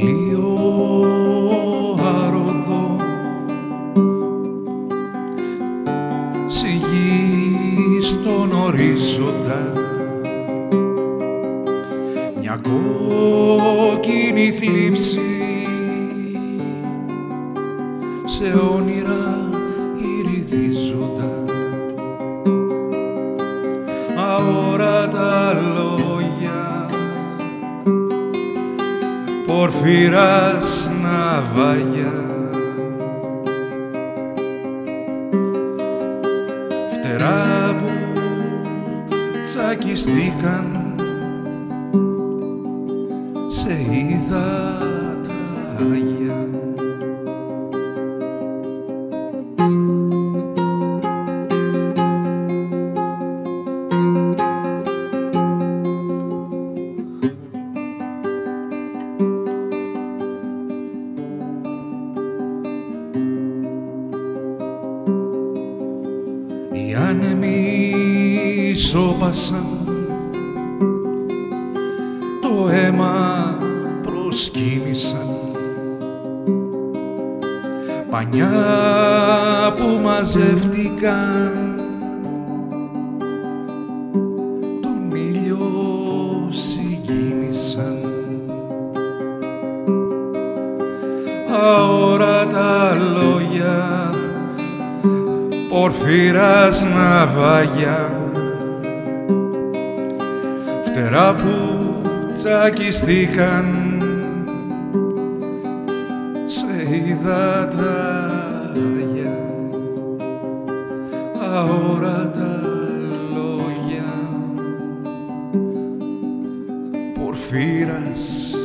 πλοίο αροδό σιγεί στον ορίζοντα. Μια κόκκινη θλίψη. Σε όνειρα ηριδίζοντα αόρατα λόγια πορφύρας ναυάγια φτερά που τσακιστήκαν σε ύδατα Άγια. Άνεμοι σώπασαν το αίμα προσκύνησαν πανιά που μαζεύτηκαν τον ήλιο συγκίνησαν. Αόρατα λόγια πορφύρας ναυάγια φτερά που τσακιστήκαν σε υδάτα Άγια αόρατα λόγια. Πορφύρας ναυάγια